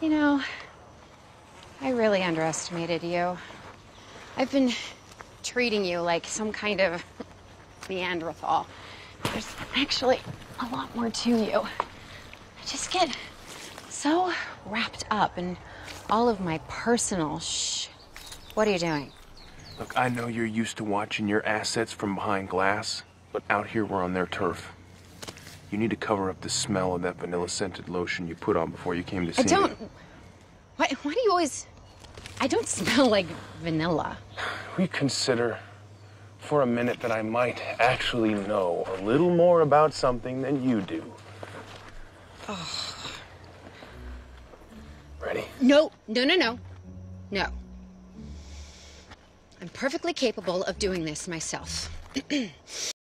You know, I really underestimated you. I've been treating you like some kind of Neanderthal. There's actually a lot more to you. I just get so wrapped up in all of my personal shh. What are you doing? Look, I know you're used to watching your assets from behind glass, but out here we're on their turf. You need to cover up the smell of that vanilla scented lotion you put on before you came to see me. I don't. me. Why, why do you always. I don't smell like vanilla. We consider for a minute that I might actually know a little more about something than you do. Ready? No, no, no, no. No. I'm perfectly capable of doing this myself.